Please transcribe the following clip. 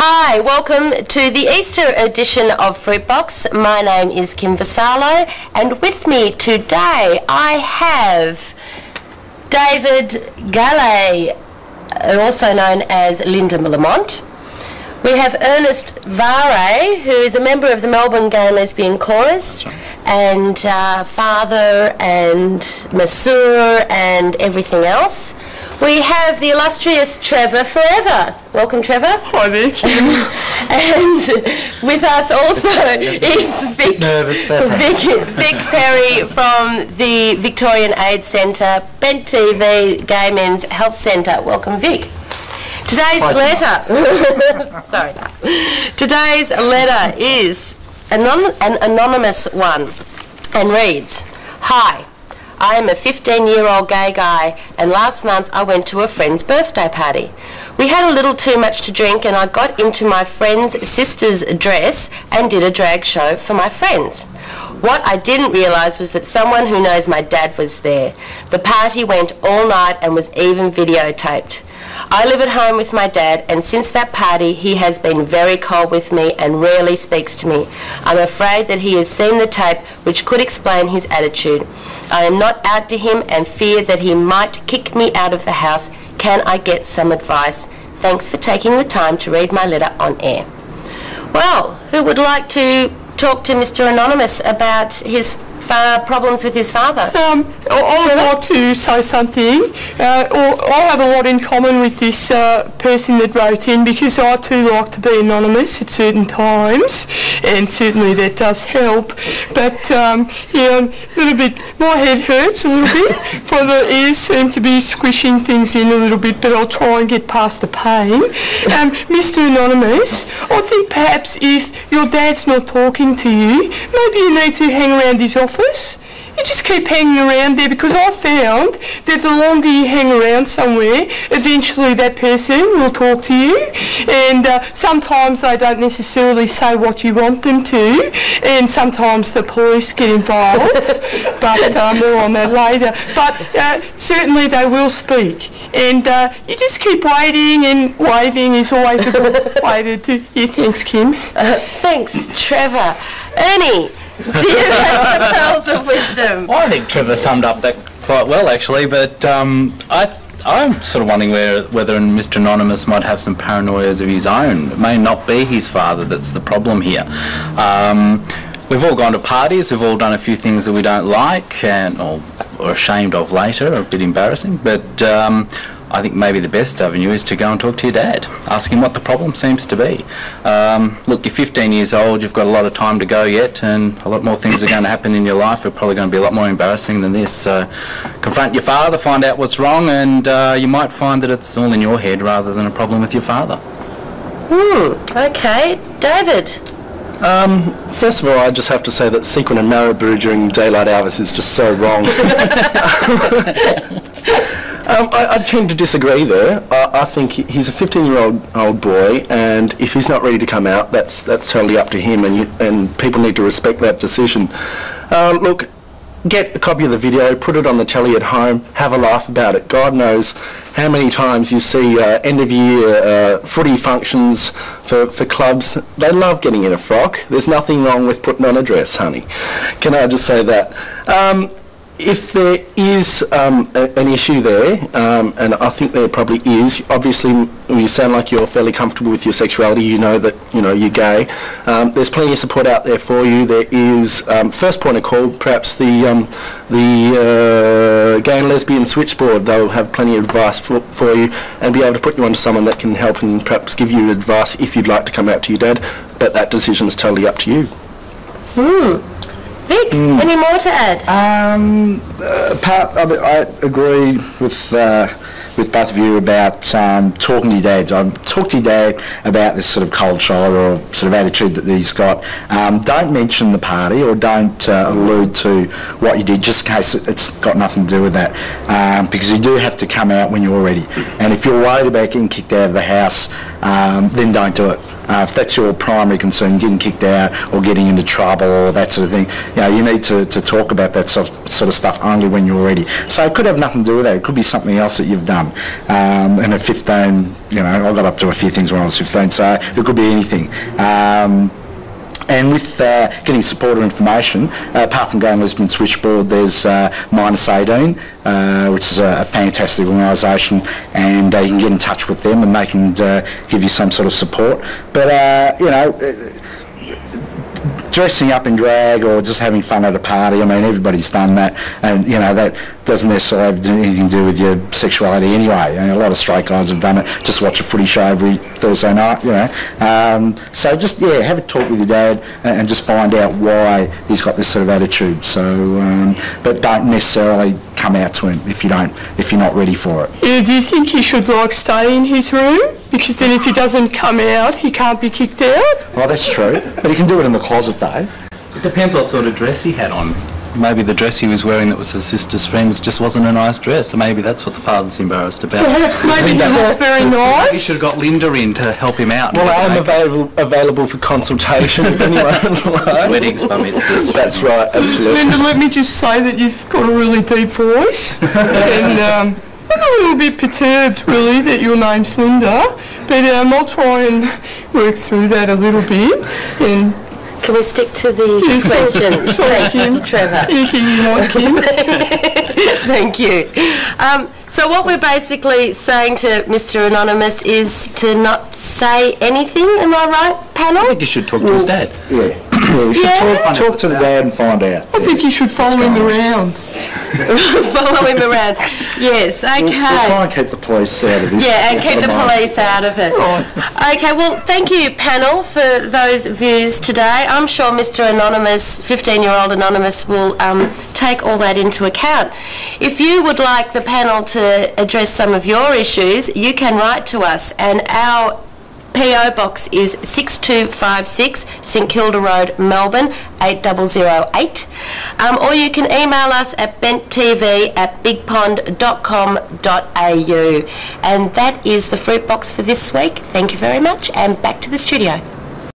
Hi, welcome to the Easter edition of Fruitbox. My name is Kim Vassallo, and with me today I have David Galley, also known as Linda Lamont. We have Ernest Vare, who is a member of the Melbourne Gay and Lesbian Chorus, and uh, father and masseur and everything else. We have the illustrious Trevor Forever. Welcome, Trevor. Hi there, Kim. and with us also is Vic, nervous, Vic, Vic Perry from the Victorian AIDS Centre, Bent TV Gay Men's Health Centre. Welcome, Vic. Today's letter. sorry. Today's letter is anon- an anonymous one, and reads, "Hi." I am a 15 year old gay guy, and last month I went to a friend's birthday party. We had a little too much to drink, and I got into my friend's sister's dress and did a drag show for my friends. What I didn't realise was that someone who knows my dad was there. The party went all night and was even videotaped. I live at home with my dad, and since that party, he has been very cold with me and rarely speaks to me. I'm afraid that he has seen the tape, which could explain his attitude. I am not out to him and fear that he might kick me out of the house. Can I get some advice? Thanks for taking the time to read my letter on air. Well, who would like to talk to Mr. Anonymous about his fa- problems with his father? Um, I, I would like to say something. Uh, I have a lot in common with this uh, person that wrote in because I too like to be anonymous at certain times, and certainly that does help. But um, yeah, a little bit. My head hurts a little bit, for the ears seem to be squishing things in a little bit. But I'll try and get past the pain. Um, Mr. Anonymous, I think perhaps if your dad's not talking to you, maybe you need to hang around his office. You just keep hanging around there because I found that the longer you hang around somewhere, eventually that person will talk to you. And uh, sometimes they don't necessarily say what you want them to, and sometimes the police get involved. but uh, more on that later. But uh, certainly they will speak, and uh, you just keep waiting, and waving is always a good way to do. Yeah, thanks, Kim. Uh, thanks, Trevor. Ernie, do you have some pearls of wisdom? Well, I think Trevor summed up that quite well, actually. But um, I, I'm sort of wondering where, whether Mr. Anonymous might have some paranoias of his own. It may not be his father that's the problem here. Um, we've all gone to parties. We've all done a few things that we don't like and or, or ashamed of later, a bit embarrassing. But um, I think maybe the best avenue is to go and talk to your dad. Ask him what the problem seems to be. Um, look, you're 15 years old, you've got a lot of time to go yet, and a lot more things are going to happen in your life. Are probably going to be a lot more embarrassing than this. So, confront your father, find out what's wrong, and uh, you might find that it's all in your head rather than a problem with your father. Hmm, okay. David, um, First of all, I just have to say that sequin and Marabou during daylight hours is just so wrong. um, I, I tend to disagree there. I, I think he- he's a 15-year-old old boy, and if he's not ready to come out, that's that's totally up to him, and you, and people need to respect that decision. Uh, look, get a copy of the video, put it on the telly at home, have a laugh about it. God knows how many times you see uh, end of year uh, footy functions for, for clubs. They love getting in a frock. There's nothing wrong with putting on a dress, honey. Can I just say that? Um, if there is um, a, an issue there, um, and I think there probably is, obviously you sound like you're fairly comfortable with your sexuality, you know that you know you're gay. Um, there's plenty of support out there for you. There is um, first point of call, perhaps the um, the uh, gay and lesbian switchboard. They'll have plenty of advice for, for you and be able to put you onto someone that can help and perhaps give you advice if you'd like to come out to your dad. But that decision's totally up to you. Vic, any more to add? Um, uh, part, I, I agree with uh, with both of you about um, talking to your dad. Um, talk to your dad about this sort of cold shoulder or sort of attitude that he's got. Um, don't mention the party or don't uh, allude to what you did, just in case it- it's got nothing to do with that. Um, because you do have to come out when you're ready. And if you're worried about getting kicked out of the house, um, then don't do it. Uh, if that's your primary concern, getting kicked out or getting into trouble or that sort of thing, you know, you need to, to talk about that sort of, sort of stuff only when you're ready. So it could have nothing to do with that. It could be something else that you've done. Um, and at 15, you know, I got up to a few things when I was 15, so it could be anything. Um, and with uh, getting support or information, uh, apart from going Lesbian Switchboard, there's uh, Minus 18, uh, which is a, a fantastic organisation, and uh, you can get in touch with them and they can uh, give you some sort of support. But, you know, dressing up in drag or just having fun at a party. I mean, everybody's done that, and you know that doesn't necessarily have anything to do with your sexuality anyway. I mean, a lot of straight guys have done it. Just watch a footy show every Thursday night, you know. Um, so just yeah, have a talk with your dad and, and just find out why he's got this sort of attitude. So, um, but don't necessarily come out to him if you don't if you're not ready for it. Yeah, do you think he should like stay in his room? Because then if he doesn't come out, he can't be kicked out? Well, that's true, but he can do it in the closet though. It depends what sort of dress he had on. Maybe the dress he was wearing that was his sister's friend's just wasn't a nice dress, so maybe that's what the father's embarrassed about. Perhaps maybe he looks very He nice. should have got Linda in to help him out. Well, I'm available available for consultation if anyone would like. Weddings, bar mitzvahs. That's right, absolutely. Linda, let me just say that you've got a really deep voice, and um, I'm a little bit perturbed, really, that your name's Linda. But um, I'll try and work through that a little bit. And Can we stick to the Yes, question, sorry, Kim. please, Trevor? anything you like, Kim. Thank you. Um, so what we're basically saying to Mr Anonymous is to not say anything, am I right, panel? I think you should talk to his dad. Yeah, yeah we should Yeah. talk, talk to the dad and find out. I think you should follow him around. Follow him around. Yes, okay. We'll try and keep the police out of this. Yeah, and keep the moment. police out of it. Okay, well, thank you, panel, for those views today. I'm sure Mr Anonymous, 15-year-old Anonymous, will um, take all that into account. If you would like the panel to address some of your issues, you can write to us, and our PO box is 6256 St Kilda Road, Melbourne 8008. Um, or you can email us at benttv at bigpond.com.au. And that is the fruit box for this week. Thank you very much, and back to the studio.